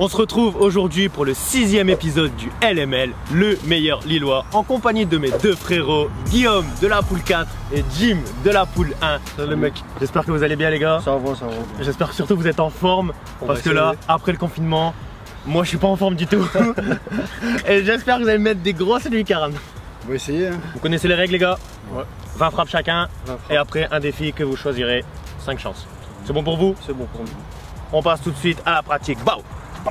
On se retrouve aujourd'hui pour le sixième épisode du LML, le meilleur Lillois, en compagnie de mes deux frérots, Guillaume de la poule 4 et Jim de la poule 1. Salut mec. J'espère que vous allez bien les gars. Ça va, ça va. J'espère que surtout vous êtes en forme, On parce que là, après le confinement, moi je suis pas en forme du tout. et j'espère que vous allez mettre des grosses lucarnes. On va essayer. Hein. Vous connaissez les règles les gars? Ouais. 20 frappes chacun, 20 frappes. et après un défi que vous choisirez, 5 chances. C'est bon pour vous? C'est bon pour nous. On passe tout de suite à la pratique. Bao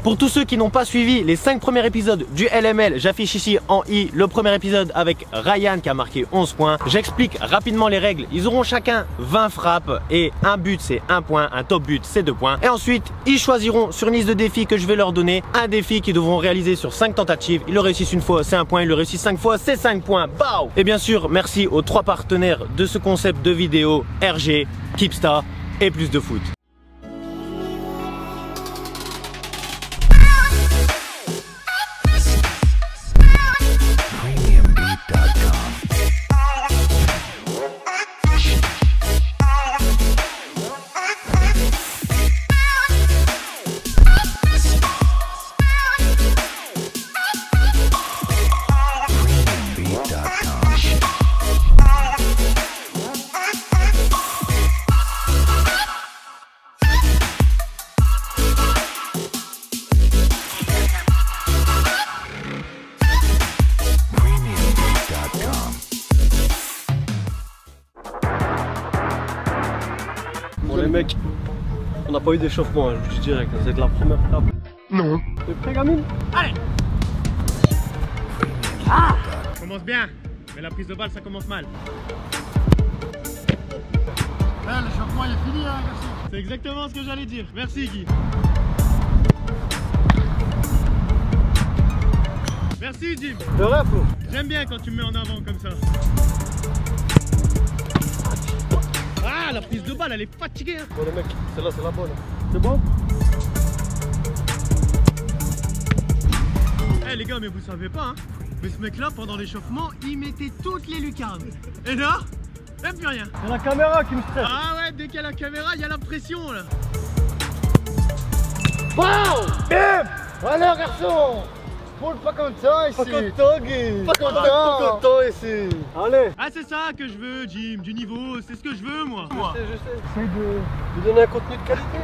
pour tous ceux qui n'ont pas suivi les 5 premiers épisodes du LML, j'affiche ici en i le premier épisode avec Ryan qui a marqué 11 points. J'explique rapidement les règles. Ils auront chacun 20 frappes et un but c'est 1 point, un top but c'est 2 points. Et ensuite, ils choisiront sur une liste de défis que je vais leur donner un défi qu'ils devront réaliser sur 5 tentatives. Ils le réussissent une fois, c'est 1 point. Ils le réussissent 5 fois, c'est 5 points. Bao Et bien sûr, merci aux trois partenaires de ce concept de vidéo RG, Keepstar et plus de foot. Pas eu d'échauffement, hein, je vous dis direct. C'est la première frappe. Non. T'es prêt Gamine commence bien, mais la prise de balle ça commence mal. L'échauffement il est fini hein, merci. C'est exactement ce que j'allais dire. Merci Guy. Merci Jim. De. J'aime bien quand tu me mets en avant comme ça. Ah, la prise de balle, elle est fatiguée. hein. Bon les mecs, celle-là c'est la bonne. C'est bon Eh les gars, mais vous savez pas, hein Mais ce mec-là, pendant l'échauffement, il mettait toutes les lucarnes. Et là, même plus rien. C'est la caméra qui me stresse. Ah ouais, dès qu'il y a la caméra, il y a la pression là. Alors garçon Paul pas content ici Pas content Guy Pas content Pas content ici Allez Ah c'est ça que je veux, Jim, du niveau, c'est ce que je veux moi. Je sais, je sais. Essaye de, de donner un contenu de qualité.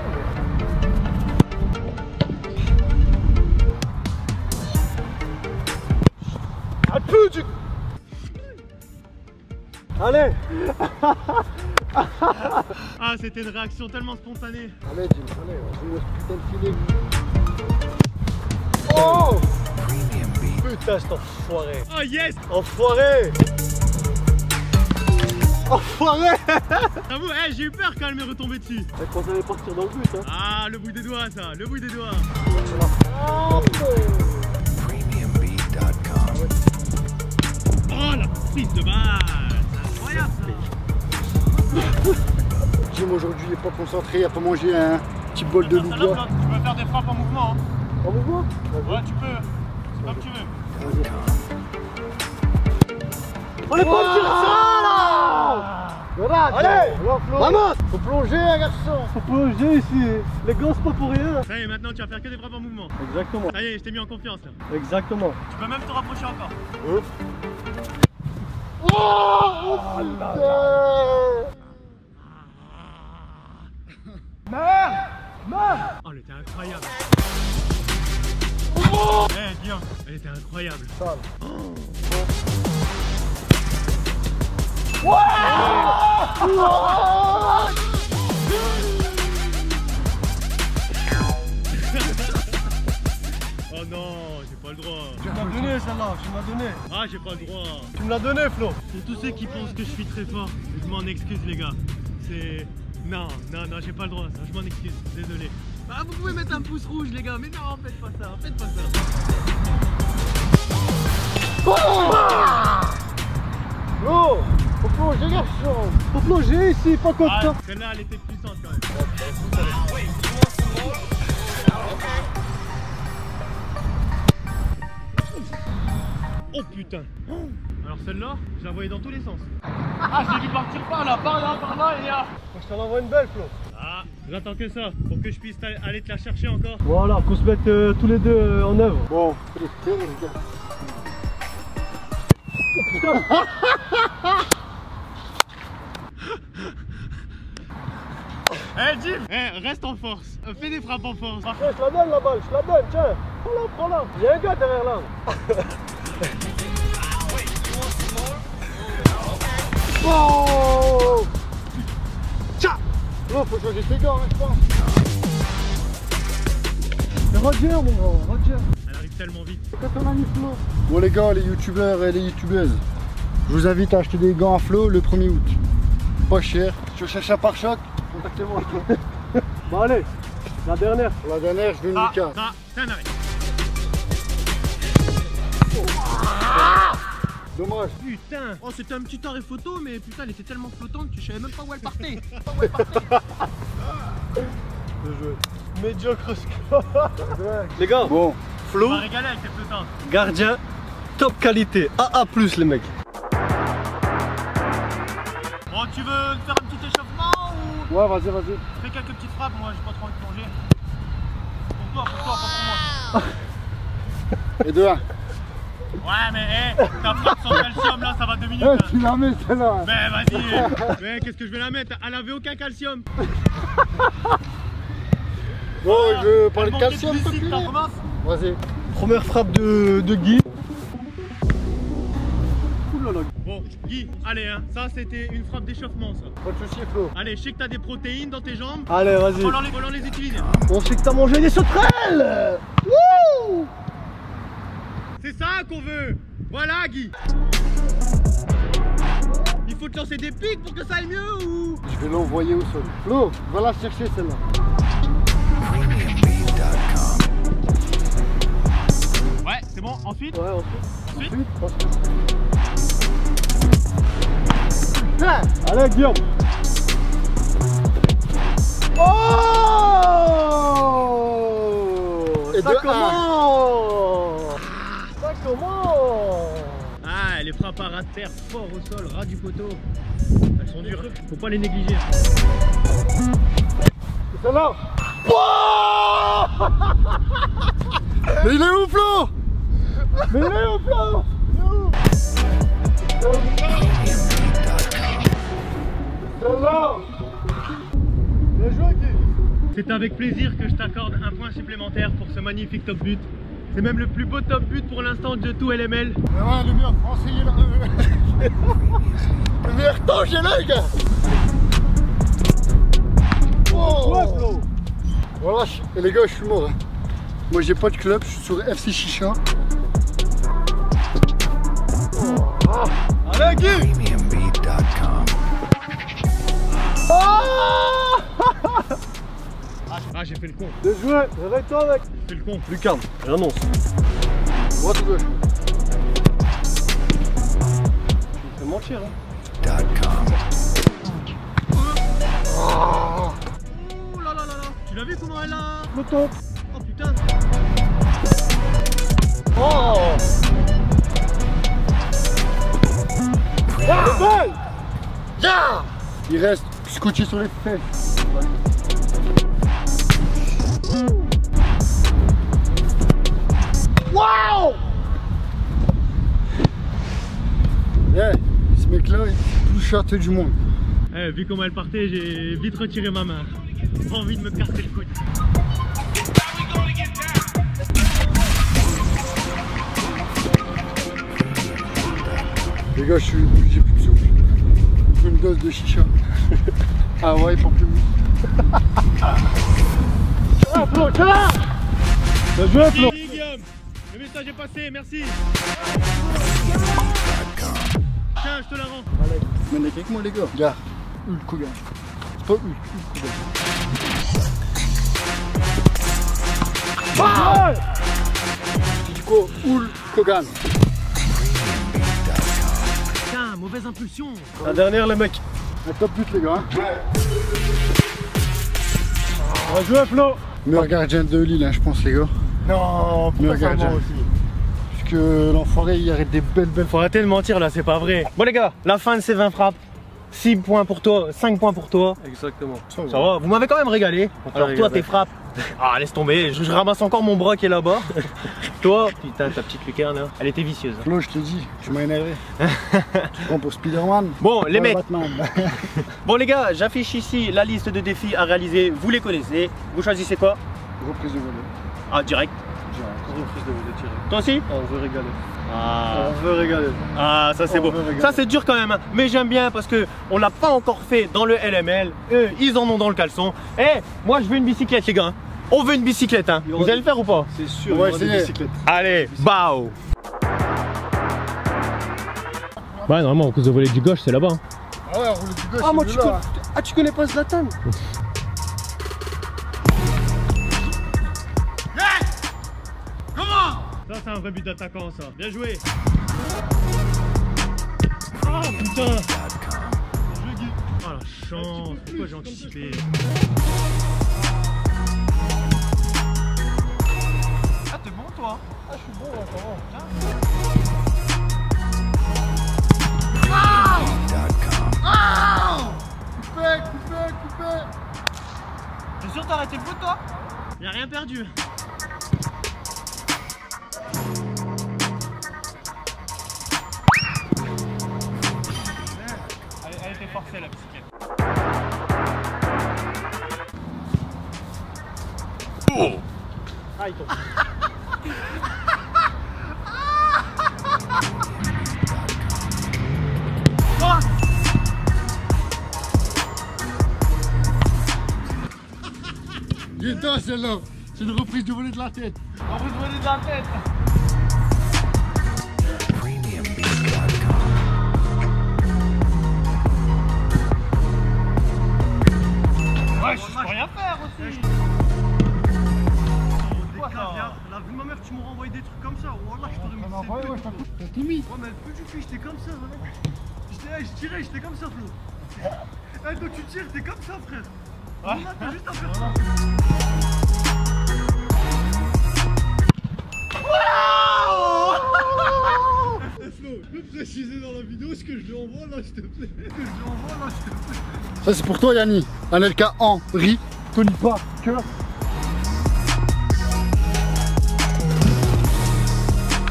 Du... Allez Ah, c'était une réaction tellement spontanée. Allez Jim, allez, on joue ce putain de filet. Oh Putain, cet enfoiré Oh yes Enfoiré Enfoiré J'avoue, eh, j'ai eu peur quand elle m'est retombée dessus. Elle pensait aller partir dans le but, hein Ah, le bout des doigts ça, le bout des doigts. Oh, la prise de balle, c'est incroyable ça. Jim aujourd'hui il est pas concentré, il a pas mangé un petit bol de louga. Tu peux faire des frappes en mouvement. Hein. Vous voit Ouais, tu peux. C'est comme tu veux. On est pas sur ça là Allez. Maman Faut plonger un garçon. Faut plonger ici. Les gars c'est pas pour rien. Ça y est, maintenant tu vas faire que des frappes en mouvement. Exactement. Ça y est, je t'ai mis en confiance là. Exactement. Tu peux même te rapprocher encore. Oh Merde Merde Oh, elle était incroyable. Elle était incroyable. Oh non, j'ai pas le droit. Tu me l'as donné celle-là, tu me l'as donné Ah, j'ai pas le droit. Tu me l'as donné Flo Pour tous ceux qui pensent que je suis très fort, je m'en excuse les gars. C'est... Non, non, non, j'ai pas le droit ça, je m'en excuse, désolé. Ah, vous pouvez mettre un pouce rouge les gars, mais non, faites pas ça, faites pas ça. Flo Faut plonger garçon Faut plonger ici, pas comme Ah, ça celle-là, elle était puissante quand même. Oh putain Alors celle-là, je la voyais dans tous les sens. Ah, je l'ai vu partir par là, par là, par là et là je t'en envoie une belle Flo J'attends que ça, pour que je puisse aller te la chercher encore. Voilà, qu'on se mette euh, tous les deux euh, en œuvre. Bon, les gars. Oh putain Eh Jim! Eh reste en force. Fais des frappes en force. Je la donne la balle, je la donne, tiens. Prends-la, prends-la. Il y a un gars derrière là. Oh Non, faut choisir ses gars, hein, je pense C'est Roger mon Roger. Elle arrive tellement vite. Bon les gars, les youtubeurs et les youtubeuses Je vous invite à acheter des gants à Flo le 1er août. Pas cher, si tu cherches un pare-choc. Contactez-moi. bon allez, la dernière. La dernière, je vais ah, Lucas. Ah, Dommage. Putain Oh c'était un petit arrêt photo mais putain elle était tellement flottante que je savais même pas où elle partait. Bien joué. Médiocre Les gars Bon. Flo. On va régaler avec tes flottantes. Gardien, top qualité. AA+, les mecs. Bon tu veux faire un petit échauffement Ouais, vas-y, vas-y. Fais quelques petites frappes, moi j'ai pas trop envie de plonger. Pour toi, pour toi, pas pour moi. Et de 1. Ouais, mais hé, hey, ta frappe sans calcium là, ça va 2 minutes. Ouais, tu la mets celle-là. Mais vas-y. mais qu'est-ce que je vais la mettre? Elle avait aucun calcium. Bon, je veux parler de calcium. Vas-y. Première frappe de, de Guy. Bon, Guy, allez, hein, ça c'était une frappe d'échauffement, ça. Pas de soucis, Flo. Allez, je sais que t'as des protéines dans tes jambes. Allez, vas-y. Faut les, les utiliser. On sait que t'as mangé des sauterelles ça qu'on veut Voilà, Guy Il faut te lancer des pics pour que ça aille mieux ou? Je vais l'envoyer au sol. Flo, va la chercher celle-là. Ouais, c'est bon. Ensuite? Ouais, ensuite. Ensuite, ensuite. Allez Guillaume Oh Et Ça commence Ça Ah, les frappes à ras de terre, fort au sol, ras du poteau. Elles sont dures, faut pas les négliger. C'est là. Mais il est où Flo? Mais il est où Flo? C'est avec plaisir que je t'accorde un point supplémentaire pour ce magnifique top but. C'est même le plus beau top but pour l'instant de tout LML. ouais, le meilleur français est là. le meilleur temps j'ai là les gars oh. Voilà, et les gars je suis mort. Hein. Moi j'ai pas de club, je suis sur FC Chicha. Ah, j'ai fait le con. Bien joué, réveille-toi mec. J'ai fait le con. Plus calme, j'annonce. Droite ou gauche Tu me fais mentir hein. Oh. oh là là là là Tu l'as vu comment elle a Le top Oh putain Oh Ah, yeah Il reste scotché sur les fesses. Waouh Yeah, ce mec-là, est le plus château du monde. Eh, vu comment elle partait, j'ai vite retiré ma main. Pas envie de me casser le coude. Les gars, je suis, j'ai plus de souffle. Une dose de chicha. ah ouais, pour plus Ah Flo, tiens là Bien joué Flo? Message est passé, merci Tiens, je te la rends Allez, menez avec moi les gars Regarde, Hulk Hogan. C'est pas Hulk, Hulk Hogan. Ah Hulk Hogan mauvaise impulsion. La dernière, les mecs. Un top but, les gars. Hein. On va jouer, Flo. Meilleur gardien de Lille, hein, je pense, les gars. Non, meilleur gardien aussi. Parce que l'enfoiré, il arrête des belles, belles. Faut arrêter de mentir là, c'est pas vrai. Bon, les gars, la fin de ces 20 frappes. 6 points pour toi, 5 points pour toi. Exactement. Ça Ça va, vous m'avez quand même régalé. Alors toi, régalé. tes frappes. Ah, laisse tomber, je, je ramasse encore mon bras qui est là-bas. toi, putain, ta petite lucarne, hein, elle était vicieuse. Flo, je te dis, tu m'as énervé. tu prends pour Spider-Man Bon, les mecs, bon les gars, j'affiche ici la liste de défis à réaliser. Vous les connaissez. Vous choisissez quoi? Reprise de volet. Ah, direct. De tiré. Toi aussi Ah, on veut régaler. Ah. On veut régaler. Ah, ça c'est On beau. Ça c'est dur quand même, hein. mais j'aime bien parce que on l'a pas encore fait dans le LML. Eux, ils en ont dans le caleçon. Eh, moi je veux une bicyclette, les gars. hein. On veut une bicyclette, hein. Vous allez le faire ou pas C'est sûr, On aura des essayer. bicyclettes. Allez, bao Ouais, normalement, en cause de voler du gauche, c'est là-bas. hein. Ah ouais, on roule du gauche. Ah, moi, c'est tu, ah, tu connais pas Zlatan? Ça, c'est un vrai but d'attaquant, ça. Bien joué. Oh putain. Oh la chance. Pourquoi j'ai anticipé Ah, t'es bon, toi Coupé, coupé, coupé. T'es sûr t'as arrêté le foot, toi? Y'a rien perdu. Elle, était forcée, la est temps, celle-là. C'est une reprise du volet de la tête. On vous voler de la tête. Ouais, je peux rien faire aussi. Quoi, ça La vie de ma mère, tu m'aurais envoyé des trucs comme ça. Wallah, je t'aurais mis ouais, ouais, de je tout mis. Ouais, mais peu du cul, j'étais comme ça, ouais. J'étais, je tirais, j'étais comme ça, Flo. Eh, toi, tu tires, t'es comme ça, frère. T'as juste à faire ça. Flo, peux préciser dans la vidéo ce que je lui envoie là, s'il te plaît. Ce que je lui envoie là, s'il te plaît. Ça, c'est pour toi, Yanni. Anelka Henri. Tony pas. Que.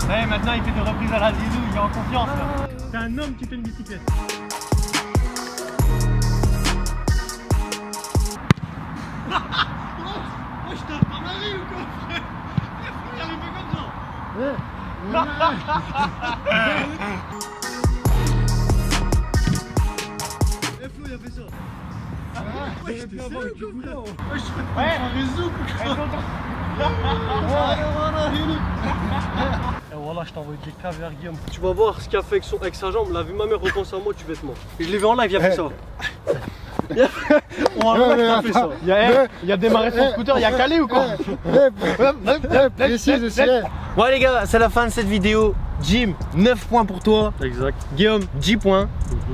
Ouais, maintenant il fait des reprises à la zizou, il est en confiance. là. C'est un homme qui fait une bicyclette. Oh, je tape ou quoi, il comme ça. Eh, Eh. Tu vas voir ce qu'il a fait avec, sa jambe. La vu ma mère repense à moi, tu mort. Et je l'ai vu en live, il a fait ça. On Ouais, mais a fait ça. Il y a, Mais- il a démarré son scooter, il y a calé ou quoi Précise aussi. Bon les gars, c'est la fin de cette vidéo. Jim, 9 points pour toi. Exact. Guillaume, 10 points.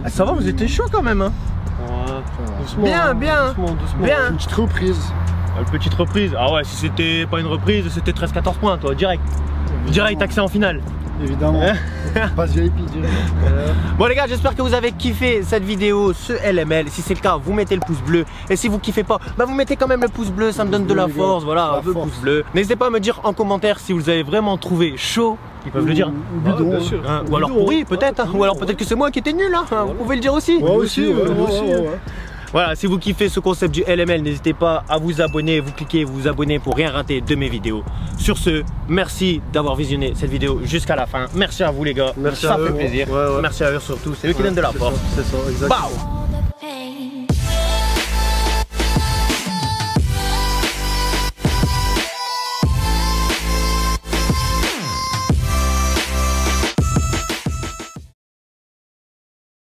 Ah, ça va, vous étiez chaud quand même. Hein Ouais. Doucement, Bien, bien. Doucement, doucement. Bien. Une petite reprise. Une petite reprise. Ah ouais, si c'était pas une reprise, c'était 13-14 points, toi, direct. Direct, accès en finale. Évidemment. Passe VIP. Bon les gars, j'espère que vous avez kiffé cette vidéo, ce LML. Si c'est le cas, vous mettez le pouce bleu. Et si vous kiffez pas, bah vous mettez quand même le pouce bleu, ça me donne de la force. Voilà, La un peu force. pouce bleu. N'hésitez pas à me dire en commentaire si vous avez vraiment trouvé chaud. Ils peuvent le dire. Ou Ah, bidon. sûr. Hein, ou alors pourri peut-être, hein. ou alors peut-être que c'est moi qui étais nul, hein. vous pouvez le dire aussi. Ouais, aussi, ouais, ouais, ouais, aussi, ouais, ouais. Voilà, si vous kiffez ce concept du LML, n'hésitez pas à vous abonner, vous cliquez, vous vous abonnez pour rien rater de mes vidéos. Sur ce, merci d'avoir visionné cette vidéo jusqu'à la fin. Merci à vous les gars, Merci ça à fait eux. plaisir. Ouais, ouais. Merci à eux surtout, c'est eux qui Ouais, donnent de la force. C'est ça, exact. Bao